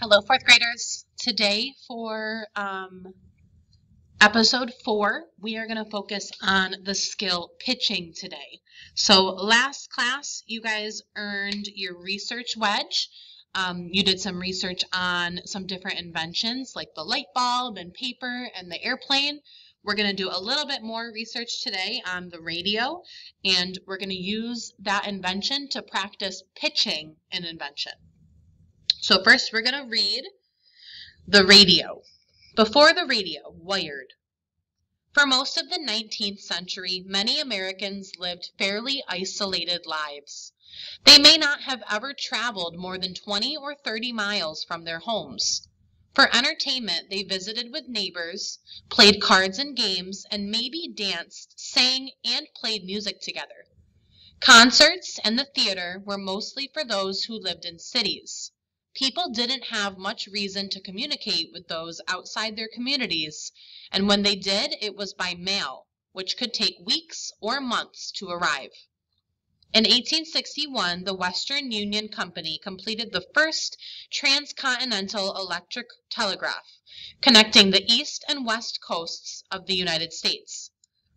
Hello, fourth graders. Today for um, episode four, we are going to focus on the skill pitching today. So last class, you guys earned your research wedge. Um, you did some research on some different inventions like the light bulb and paper and the airplane. We're going to do a little bit more research today on the radio, and we're going to use that invention to practice pitching an invention. So first we're going to read the radio. Before the radio, wired. For most of the 19th century, many Americans lived fairly isolated lives. They may not have ever traveled more than 20 or 30 miles from their homes. For entertainment, they visited with neighbors, played cards and games, and maybe danced, sang, and played music together. Concerts and the theater were mostly for those who lived in cities people didn't have much reason to communicate with those outside their communities, and when they did, it was by mail, which could take weeks or months to arrive. In 1861, the Western Union Company completed the first transcontinental electric telegraph, connecting the east and west coasts of the United States.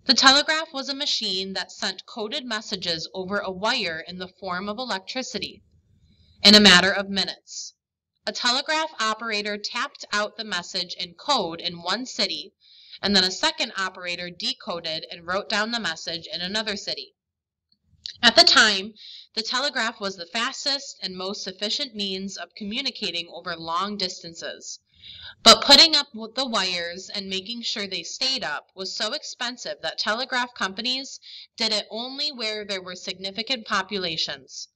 The telegraph was a machine that sent coded messages over a wire in the form of electricity in a matter of minutes. A telegraph operator tapped out the message in code in one city, and then a second operator decoded and wrote down the message in another city. At the time, the telegraph was the fastest and most efficient means of communicating over long distances. But putting up the wires and making sure they stayed up was so expensive that telegraph companies did it only where there were significant populations.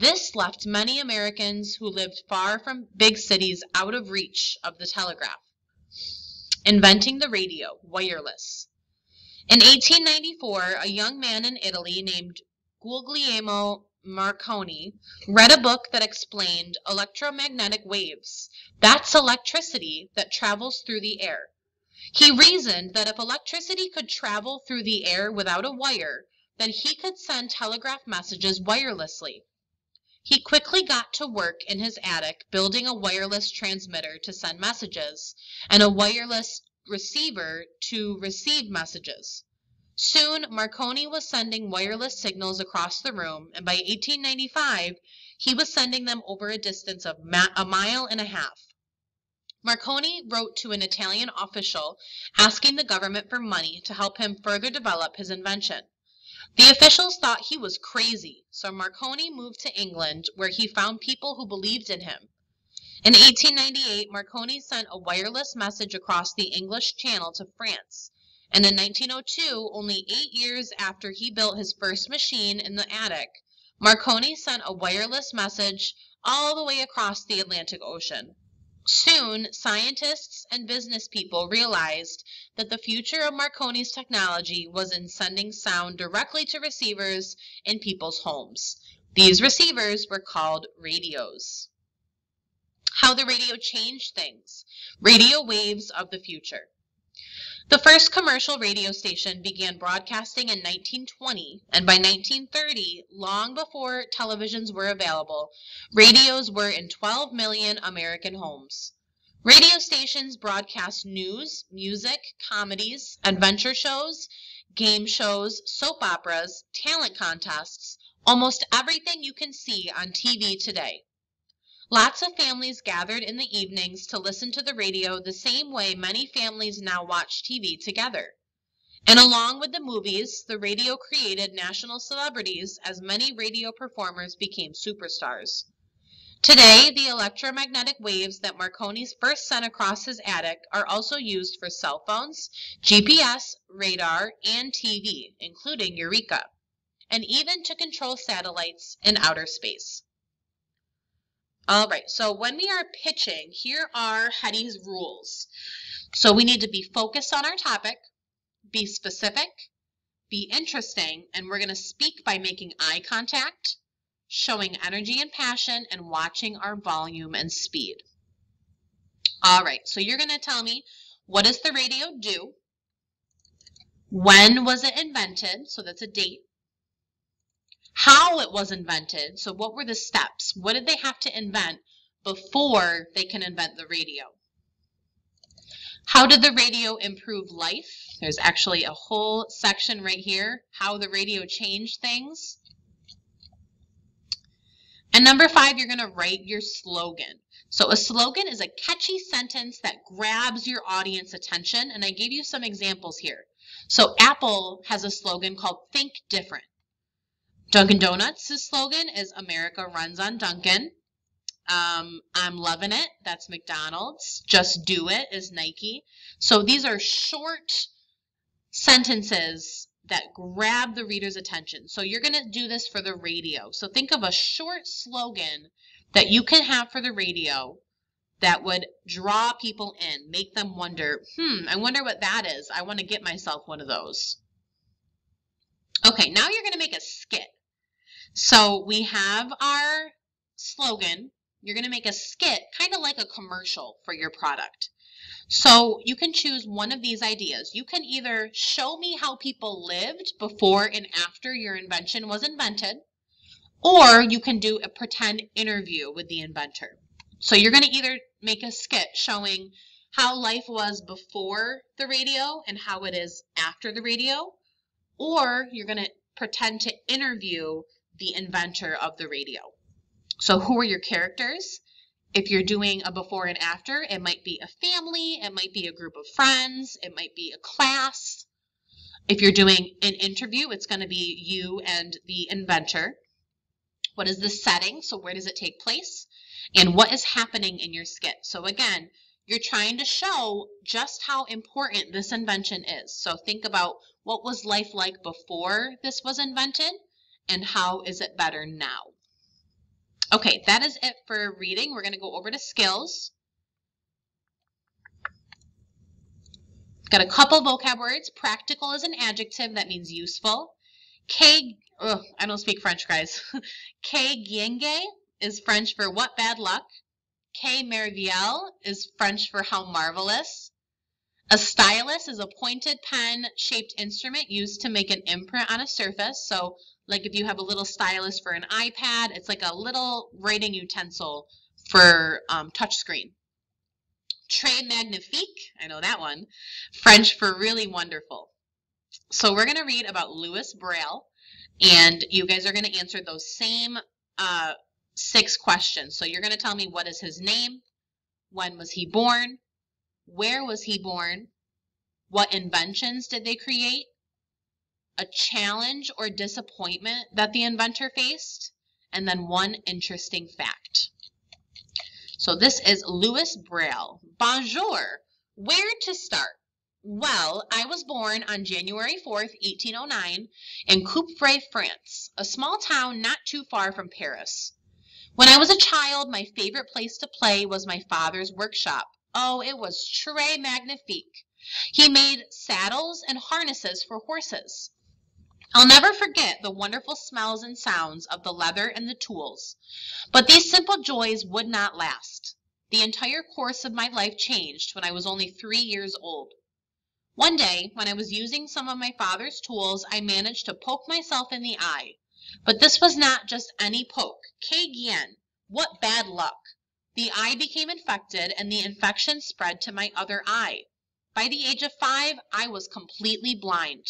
This left many Americans who lived far from big cities out of reach of the telegraph. Inventing the radio, wireless. In 1894, a young man in Italy named Guglielmo Marconi read a book that explained electromagnetic waves. That's electricity that travels through the air. He reasoned that if electricity could travel through the air without a wire, then he could send telegraph messages wirelessly. He quickly got to work in his attic building a wireless transmitter to send messages, and a wireless receiver to receive messages. Soon Marconi was sending wireless signals across the room, and by 1895 he was sending them over a distance of a mile and a half. Marconi wrote to an Italian official asking the government for money to help him further develop his invention. The officials thought he was crazy, so Marconi moved to England, where he found people who believed in him. In 1898, Marconi sent a wireless message across the English Channel to France, and in 1902, only eight years after he built his first machine in the attic, Marconi sent a wireless message all the way across the Atlantic Ocean. Soon, scientists and business people realized that the future of Marconi's technology was in sending sound directly to receivers in people's homes. These receivers were called radios. How the radio changed things. Radio waves of the future. The first commercial radio station began broadcasting in 1920, and by 1930, long before televisions were available, radios were in 12 million American homes. Radio stations broadcast news, music, comedies, adventure shows, game shows, soap operas, talent contests, almost everything you can see on TV today. Lots of families gathered in the evenings to listen to the radio the same way many families now watch TV together. And along with the movies, the radio created national celebrities as many radio performers became superstars. Today, the electromagnetic waves that Marconi's first sent across his attic are also used for cell phones, GPS, radar, and TV, including Eureka, and even to control satellites in outer space. All right, so when we are pitching, here are Hetty's rules. So we need to be focused on our topic, be specific, be interesting, and we're going to speak by making eye contact, showing energy and passion, and watching our volume and speed. All right, so you're going to tell me what does the radio do? When was it invented? So that's a date how it was invented. So what were the steps? What did they have to invent before they can invent the radio. How did the radio improve life? There's actually a whole section right here, how the radio changed things. And number five, you're going to write your slogan. So a slogan is a catchy sentence that grabs your audience attention. And I gave you some examples here. So Apple has a slogan called Think Different. Dunkin' Donuts' slogan is America runs on Dunkin'. Um, I'm loving it. That's McDonald's. Just do it is Nike. So these are short sentences that grab the reader's attention. So you're going to do this for the radio. So think of a short slogan that you can have for the radio that would draw people in, make them wonder, hmm, I wonder what that is. I want to get myself one of those. Okay, now you're going to make a skit. So we have our slogan, you're going to make a skit, kind of like a commercial for your product. So you can choose one of these ideas. You can either show me how people lived before and after your invention was invented, or you can do a pretend interview with the inventor. So you're going to either make a skit showing how life was before the radio and how it is after the radio, or you're going to pretend to interview the inventor of the radio. So who are your characters? If you're doing a before and after, it might be a family, it might be a group of friends, it might be a class. If you're doing an interview, it's going to be you and the inventor. What is the setting? So where does it take place? And what is happening in your skit? So again, you're trying to show just how important this invention is. So think about what was life like before this was invented and how is it better now? Okay, that is it for reading. We're going to go over to skills. Got a couple vocab words. Practical is an adjective that means useful. K, I don't speak French, guys. K gienge is French for what bad luck. K merveille is French for how marvelous. A stylus is a pointed pen-shaped instrument used to make an imprint on a surface. So like if you have a little stylus for an iPad, it's like a little writing utensil for um, touchscreen. Très magnifique, I know that one. French for really wonderful. So we're going to read about Louis Braille, and you guys are going to answer those same uh, six questions. So you're going to tell me what is his name, when was he born, where was he born, what inventions did they create, a challenge or disappointment that the inventor faced, and then one interesting fact. So this is Louis Braille. Bonjour. Where to start? Well, I was born on January 4th, 1809 in Coupvray, France, a small town not too far from Paris. When I was a child, my favorite place to play was my father's workshop. Oh, it was très magnifique. He made saddles and harnesses for horses. I'll never forget the wonderful smells and sounds of the leather and the tools. But these simple joys would not last. The entire course of my life changed when I was only three years old. One day, when I was using some of my father's tools, I managed to poke myself in the eye. But this was not just any poke. Que gien! What bad luck! The eye became infected, and the infection spread to my other eye. By the age of five, I was completely blind.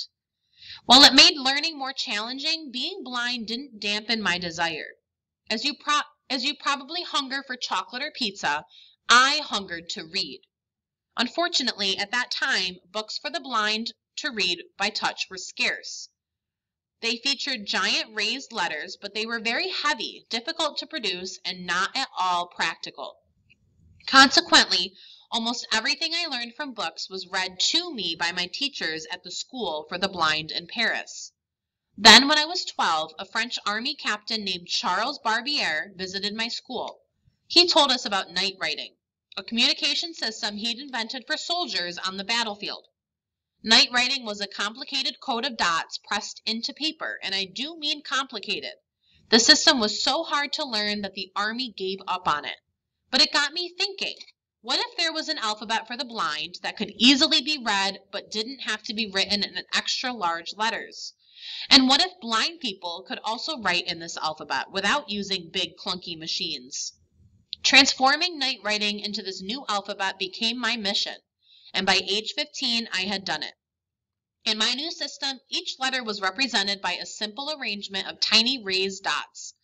While it made learning more challenging, being blind didn't dampen my desire. As you, pro- as you probably hunger for chocolate or pizza, I hungered to read. Unfortunately, at that time, books for the blind to read by touch were scarce. They featured giant raised letters, but they were very heavy, difficult to produce, and not at all practical. Consequently, Almost everything I learned from books was read to me by my teachers at the school for the blind in Paris. Then, when I was 12, a French army captain named Charles Barbier visited my school. He told us about night writing, a communication system he'd invented for soldiers on the battlefield. Night writing was a complicated code of dots pressed into paper, and I do mean complicated. The system was so hard to learn that the army gave up on it. But it got me thinking. What if there was an alphabet for the blind that could easily be read but didn't have to be written in extra large letters? And what if blind people could also write in this alphabet without using big clunky machines? Transforming night writing into this new alphabet became my mission, and by age 15 I had done it. In my new system, each letter was represented by a simple arrangement of tiny raised dots.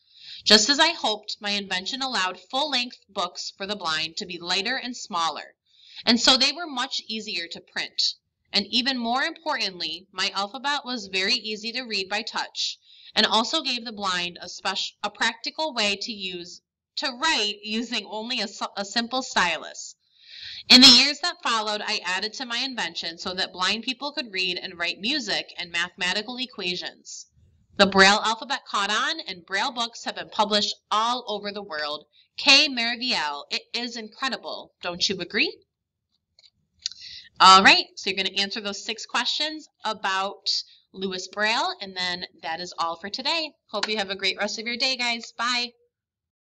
Just as I hoped, my invention allowed full-length books for the blind to be lighter and smaller, and so they were much easier to print. And even more importantly, my alphabet was very easy to read by touch, and also gave the blind a, special, a practical way to use to write using only a, a simple stylus. In the years that followed, I added to my invention so that blind people could read and write music and mathematical equations. The Braille alphabet caught on, and Braille books have been published all over the world. Que merveille! It is incredible. Don't you agree? All right, so you're going to answer those six questions about Louis Braille, and then that is all for today. Hope you have a great rest of your day, guys. Bye.